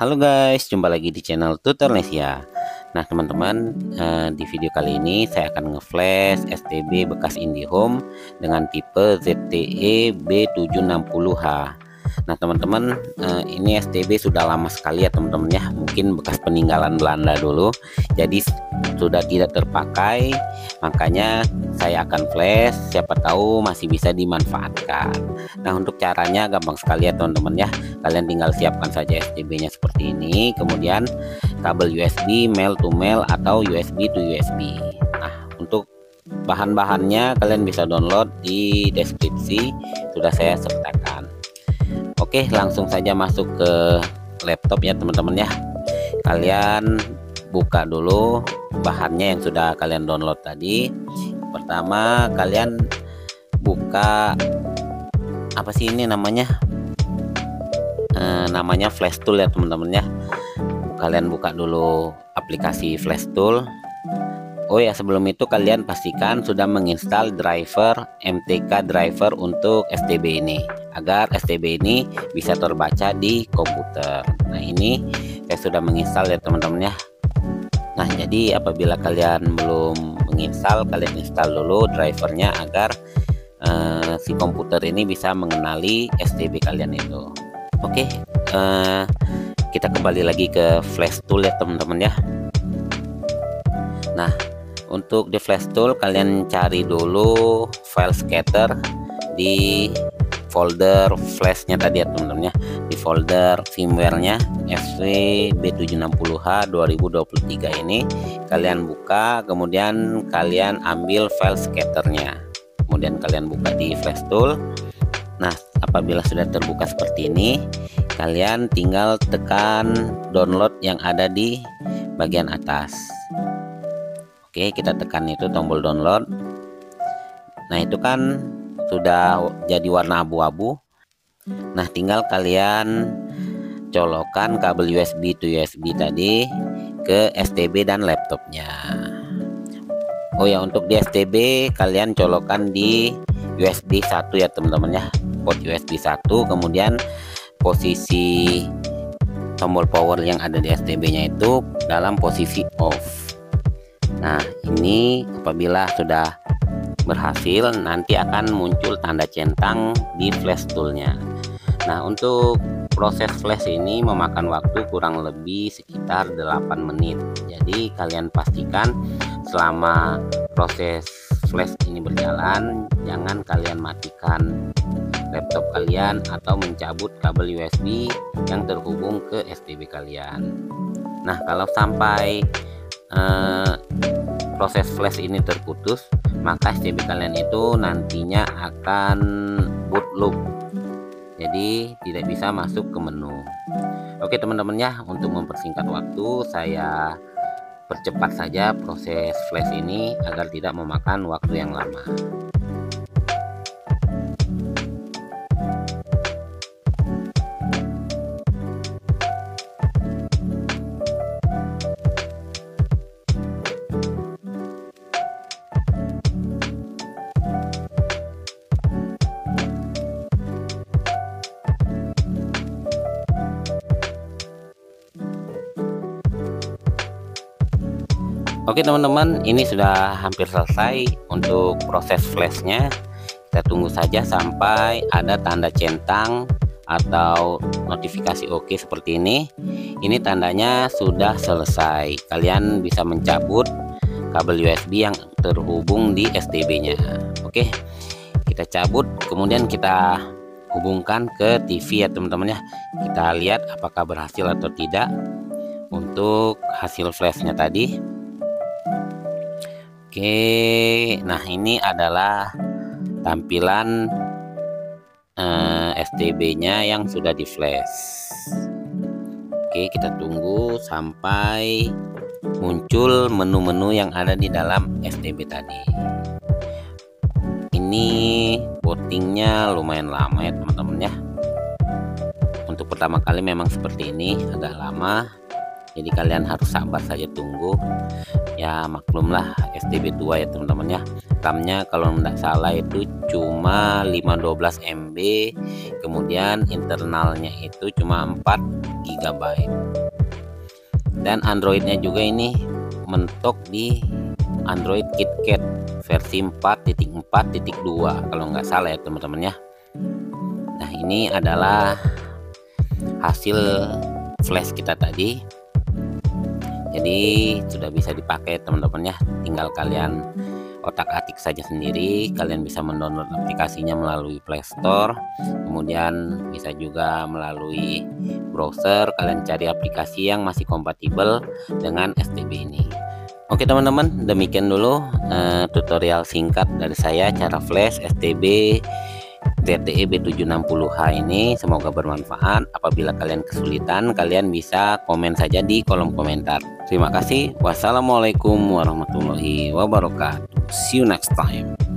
Halo guys, jumpa lagi di channel Tutor Nesia. Nah teman-teman, eh, di video kali ini saya akan ngeflash STB bekas IndiHome dengan tipe ZTE B760H. Nah teman-teman, eh, ini STB sudah lama sekali ya teman-teman ya, mungkin bekas peninggalan Belanda dulu. Jadi sudah tidak terpakai, makanya saya akan flash. Siapa tahu masih bisa dimanfaatkan. Nah untuk caranya gampang sekali ya teman-teman ya. Kalian tinggal siapkan saja STB nya seperti ini. Kemudian kabel USB mail to mail atau USB to USB nah untuk bahan-bahannya kalian bisa download di deskripsi. Sudah saya sertakan oke langsung saja masuk ke laptop ya teman-teman ya. Kalian buka dulu bahannya yang sudah kalian download tadi. Pertama kalian buka apa sih ini namanya? E, namanya flash tool ya teman-teman ya. Kalian buka dulu aplikasi flash tool Oh ya sebelum itu kalian pastikan sudah menginstal driver MTK driver untuk STB ini agar STB ini bisa terbaca di komputer. Nah ini saya sudah menginstal ya teman-teman ya. Nah jadi apabila kalian belum menginstal kalian install dulu drivernya agar uh, si komputer ini bisa mengenali STB kalian itu. Oke okay, uh, eh, kita kembali lagi ke flash tool ya teman-teman ya. Nah untuk di flash tool kalian cari dulu file scatter di folder flashnya tadi ya teman-teman ya. Di folder firmware-nya SV B760H 2023 ini. Kalian buka kemudian kalian ambil file scatternya. Kemudian kalian buka di flash tool. Nah apabila sudah terbuka seperti ini kalian tinggal tekan download yang ada di bagian atas oke kita tekan itu tombol download. Nah itu kan sudah jadi warna abu-abu. Nah tinggal kalian colokan kabel USB to USB tadi ke STB dan laptopnya. Oh ya untuk di STB kalian colokan di USB 1 ya teman-teman ya. Port USB 1 kemudian posisi tombol power yang ada di STB nya itu dalam posisi off nah ini apabila sudah berhasil nanti akan muncul tanda centang di flash toolnya. Nah untuk proses flash ini memakan waktu kurang lebih sekitar 8 menit. Jadi kalian pastikan selama proses flash ini berjalan jangan kalian matikan laptop kalian atau mencabut kabel USB yang terhubung ke STB kalian. Nah kalau sampai eh, proses flash ini terputus maka STB kalian itu nantinya akan boot loop jadi tidak bisa masuk ke menu. Oke teman-teman ya untuk mempersingkat waktu saya percepat saja proses flash ini agar tidak memakan waktu yang lama Oke teman-teman ini sudah hampir selesai untuk proses flashnya. Kita tunggu saja sampai ada tanda centang atau notifikasi oke seperti ini. Ini tandanya sudah selesai. Kalian bisa mencabut kabel USB yang terhubung di STB nya oke kita cabut. Kemudian kita hubungkan ke TV ya teman-teman ya. Kita lihat apakah berhasil atau tidak untuk hasil flashnya tadi Oke, nah ini adalah tampilan eh, STB-nya yang sudah di flash. Oke, kita tunggu sampai muncul menu-menu yang ada di dalam STB tadi. Ini bootingnya lumayan lama ya teman-teman ya. Untuk pertama kali memang seperti ini agak lama. Jadi kalian harus sabar saja tunggu. Ya maklumlah STB tua ya teman-teman ya. RAM-nya kalau tidak salah itu cuma 512 MB kemudian internalnya itu cuma 4 GB dan Androidnya juga ini mentok di Android KitKat versi 4.4.2 kalau nggak salah ya teman-teman ya. Nah ini adalah hasil flash kita tadi jadi sudah bisa dipakai teman-teman ya. Tinggal kalian otak-atik saja sendiri. Kalian bisa mendownload aplikasinya melalui Play Store. Kemudian bisa juga melalui browser. Kalian cari aplikasi yang masih kompatibel dengan STB ini. Oke teman-teman demikian dulu uh, tutorial singkat dari saya cara flash STB TTE B760H ini semoga bermanfaat. Apabila kalian kesulitan kalian bisa komen saja di kolom komentar. Terima kasih. Wassalamualaikum warahmatullahi wabarakatuh. See you next time